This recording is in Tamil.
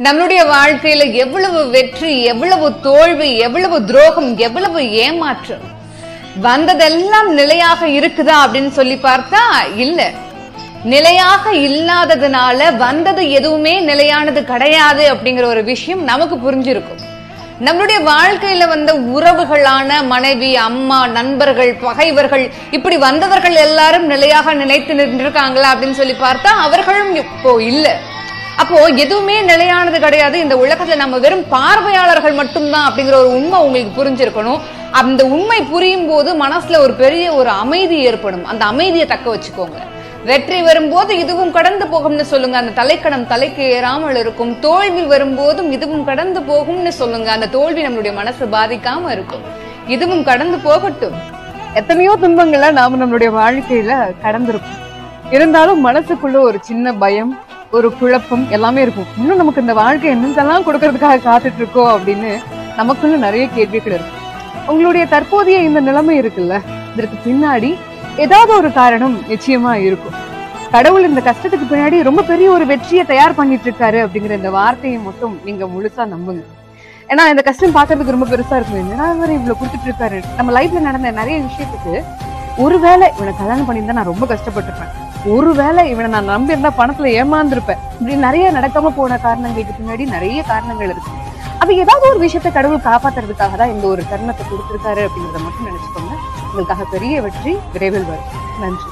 நம்மளுடைய வாழ்க்கையில எவ்வளவு வெற்றி எவ்வளவு தோல்வி எவ்வளவு துரோகம் எவ்வளவு ஏமாற்றம் வந்ததெல்லாம் நிலையாக இருக்குதா அப்படின்னு சொல்லி பார்த்தா இல்ல. நிலையாக இல்லாததுனால வந்தது எதுவுமே நிலையானது கிடையாது அப்படிங்கிற ஒரு விஷயம் நமக்கு புரிஞ்சிருக்கும். நம்மளுடைய வாழ்க்கையில வந்த உறவுகளான மனைவி அம்மா நண்பர்கள் பகைவர்கள் இப்படி வந்தவர்கள் எல்லாரும் நிலையாக நிலைத்து நின்றிருக்காங்களா அப்படின்னு சொல்லி பார்த்தா அவர்களும் இப்போ இல்லை. அப்போ எதுவுமே நிலையானது கிடையாது. இந்த உலகத்துல நம்ம வெறும் பார்வையாளர்கள் மட்டும்தான் அப்படிங்கிற ஒரு உண்மை உங்களுக்கு புரிஞ்சிருக்கணும். அந்த உண்மை புரியும் போது மனசுல ஒரு பெரிய ஒரு அமைதி ஏற்படும். அந்த அமைதியை தக்க வச்சுக்கோங்க. வெற்றி வரும்போது இதுவும் கடந்து போகும்னு சொல்லுங்க. அந்த தலைக்கணம் தலைக்கு ஏறாமல் இருக்கும். தோல்வி வரும்போதும் இதுவும் கடந்து போகும்னு சொல்லுங்க. அந்த தோல்வி நம்மளுடைய மனசு பாதிக்காம இருக்கும். இதுவும் கடந்து போகட்டும். எத்தனையோ துன்பங்களை நாம நம்மளுடைய வாழ்க்கையில கடந்திருப்போம் இருந்தாலும் மனசுக்குள்ள ஒரு சின்ன பயம் ஒரு குழப்பம் எல்லாமே இருக்கும். இன்னும் நமக்கு இந்த வாழ்க்கை என்னென்னலாம் கொடுக்கறதுக்காக காத்துட்டு இருக்கோம் அப்படின்னு நமக்குள்ள நிறைய கேள்விகள் இருக்கும் உங்களுடைய தற்போதைய இந்த நிலைமை இருக்குல்ல இதற்கு பின்னாடி ஏதாவது ஒரு காரணம் நிச்சயமா இருக்கும். கடவுள் இந்த கஷ்டத்துக்கு பின்னாடி ரொம்ப பெரிய ஒரு வெற்றியை தயார் பண்ணிட்டு இருக்காரு அப்படிங்கிற இந்த வார்த்தையை மட்டும் நீங்க முழுசா நம்புங்க. ஏன்னா இந்த கஷ்டம் பாக்குறதுக்கு ரொம்ப பெருசா இருக்கும். என்னடா இவர் இவ்வளவு கொடுத்துட்டு இருக்காரு நம்ம லைஃப்ல நடந்த நிறைய விஷயத்துக்கு ஒருவேளை இவனை கல்யாணம் பண்ணியிருந்தா நான் ரொம்ப கஷ்டப்பட்டிருப்பேன். ஒருவேளை இவனை நான் நம்பி இருந்தா பணத்துல ஏமாந்துருப்பேன். இப்படி நிறைய நடக்காம போன காரணங்களுக்கு பின்னாடி நிறைய காரணங்கள் இருக்கு. அது ஏதாவது ஒரு விஷயத்தை கடவுள் காப்பாத்துறதுக்காக தான் இந்த ஒரு தருணத்தை கொடுத்திருக்காரு அப்படிங்கிறத மட்டும் நினைச்சுக்கோங்க. உங்களுக்காக பெரிய வெற்றி விரைவில் வரும். நன்றி.